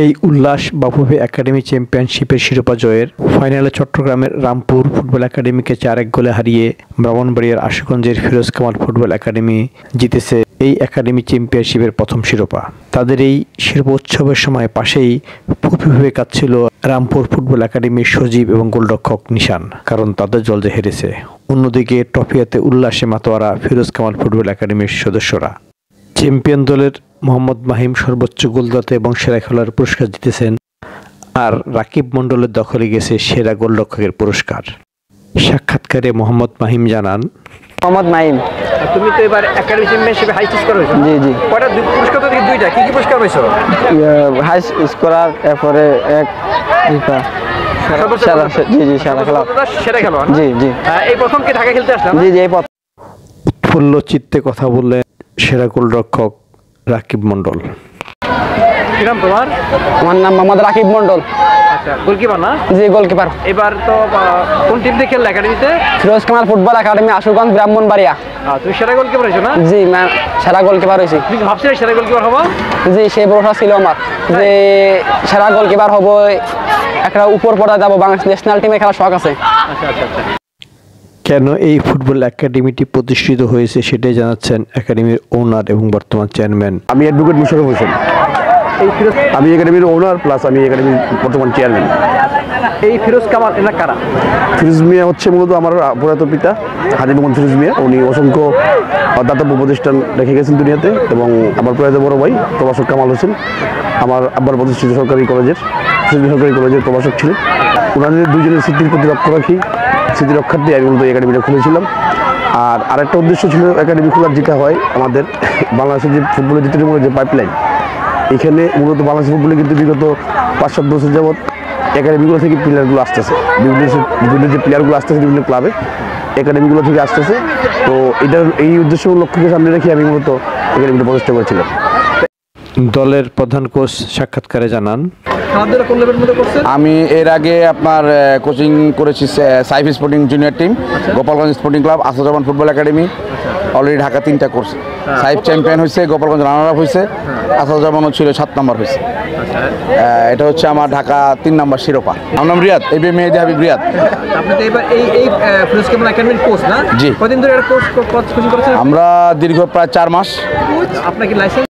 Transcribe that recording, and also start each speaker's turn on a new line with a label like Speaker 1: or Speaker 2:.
Speaker 1: এই উল্লাস বাফুফে একাডেমি চ্যাম্পিয়নশিপের শিরোপা জয়ের ফাইনালে চট্টগ্রামের রামপুর ফুটবল একাডেমিকে চার এক গোলে হারিয়ে ব্রাহ্মণবাড়িয়ার আশুগঞ্জের ফিরোজ কামাল ফুটবল একাডেমি জিতেছে এই একাডেমি চ্যাম্পিয়নশিপের প্রথম শিরোপা। তাদের এই শিরোপা উৎসবের সময় পাশেই ফুপিভাবে কাঁদছিল রামপুর ফুটবল একাডেমির সজীব এবং গোলরক্ষক নিশান, কারণ তাদের জল যে হেরেছে। অন্যদিকে ট্রফিয়াতে উল্লাসে মাতোয়ারা ফিরোজ কামাল ফুটবল একাডেমির সদস্যরা। চ্যাম্পিয়ন দলের মোহাম্মদ মাহিম সর্বোচ্চ গোলদাতা এবং সেরা খেলোয়াড় পুরস্কার জিতেছেন আর রাকিব মণ্ডলের দখলে গেছে সেরা গোলরক্ষকের পুরস্কার। সাক্ষাৎকারে মোহাম্মদ মাহিম জানান
Speaker 2: মোহাম্মদ নাইম
Speaker 3: তুমি তো এবার একাডেমি চ্যাম্পিয়নশিপে হাই স্কোর হয়েছো
Speaker 2: জি জি।
Speaker 3: কয়টা দুই পুরস্কার তো দুইটা। কি কি পুরস্কার
Speaker 2: হাই স্কোরার এরপরে এক। জি জি সেরা খেলা
Speaker 3: সেরা খেলোয়াড় না?
Speaker 2: জি জি।
Speaker 3: হ্যাঁ, এই প্রথম কি ঢাকা খেলতে আসলাম?
Speaker 2: জি জি এই পথ
Speaker 1: উৎফুল্ল চিত্তে কথা বললেন সেরা গোলরক্ষক রাকিব মণ্ডল।
Speaker 3: কি নাম তোমার?
Speaker 2: আমার নাম মোহাম্মদ রাকিব মন্ডল
Speaker 3: আচ্ছা গোলকিপার না?
Speaker 2: জি গোলকিপার
Speaker 3: এবার তো আহ, কোন টিম দিয়ে খেললে একাডেমিতে
Speaker 2: ফিরোজ কামাল ফুটবল একাডেমি আশুগঞ্জ ব্রাহ্মণবাড়িয়া।
Speaker 3: আহ, তুমি সেরা গোলকিপার হয়েছো না?
Speaker 2: জি ম্যাম সেরা গোলকিপার হয়েছি।
Speaker 3: তুমি কি ভাবছিলে সেরা গোলকিপার হব?
Speaker 2: জি সেই ভরসা ছিল আমার যে সেরা গোলকিপার হব একটা উপর পড়া যাব বাংলাদেশ ন্যাশনাল টিমে খেলার শখ আছে।
Speaker 3: আচ্ছা আচ্ছা আচ্ছা।
Speaker 1: কেন এই ফুটবল একাডেমিটি প্রতিষ্ঠিত হয়েছে সেটাই জানাচ্ছেন একাডেমির ওনার এবং বর্তমান চেয়ারম্যান
Speaker 4: আমি অ্যাডভোকেট মুশারফ হোসেন।
Speaker 3: এই ফিরোজ
Speaker 4: আমি একাডেমির ওনার প্লাস আমি একাডেমির বর্তমান চেয়ারম্যান
Speaker 3: এই ফিরোজ কামাল এনা কারা?
Speaker 4: ফিরোজ মিয়া হচ্ছে মূলত আমার প্রয়াত পিতা হাজি মোহাম্মদ ফিরোজ মিয়া। উনি অসংখ্য দাতব্য প্রতিষ্ঠান রেখে গেছেন দুনিয়াতে এবং আমার প্রয়াত বড় ভাই প্রভাষক কামাল হোসেন আমার আব্বার প্রতিষ্ঠিত সরকারি কলেজের সরকারি কলেজের প্রভাষক ছিলেন। ওনাদের দুজনের স্মৃতির প্রতি লক্ষ্য রাখি। স্মৃতি রক্ষার্থে আমি মূলত একাডেমিটা খুলেছিলাম। আর আরেকটা উদ্দেশ্য ছিল একাডেমি খোলার, যেটা হয় আমাদের বাংলাদেশের যে ফুটবলের দ্বিতীয় যে পাইপলাইন এখানে মূলত বাংলাদেশ ফুটবলে কিন্তু বিগত পাঁচ, সাত বছর যাবৎ একাডেমিগুলো থেকে প্লেয়ারগুলো আসতেছে। বিভিন্ন বিভিন্ন যে প্লেয়ারগুলো আসতেছে, বিভিন্ন ক্লাবে একাডেমিগুলো থেকে আসতেছে। তো এটার, এই উদ্দেশ্য লক্ষ্যকে সামনে রেখে আমি মূলত একাডেমিটা প্রচেষ্টা করেছিলাম।
Speaker 1: দলের প্রধান কোচ সাক্ষাৎকারে জানান
Speaker 5: আমি এর আগে আপনার কোচিং করেছি Saif sporting junior team Gopalganj sporting club Asaduzzaman football academy already Dhaka তিনটা কোর্স সাইফ চ্যাম্পিয়ন হয়েছে গোপালগঞ্জ রানার আপ হয়েছে আসাদুজ্জামানও ছিল সাত নম্বর হয়েছে এটা হচ্ছে আমার ঢাকা তিন নম্বর শিরোপা। আমার নাম রিয়াদ এই মেহেদি হাবিব রিয়াদ।
Speaker 3: আপনি তো এবার এই এই আহ, ফিরোজ কামাল একাডেমির কোচ না?
Speaker 5: জি। আমরা দীর্ঘ প্রায় চার মাস।
Speaker 3: আপনার কি লাইসেন্স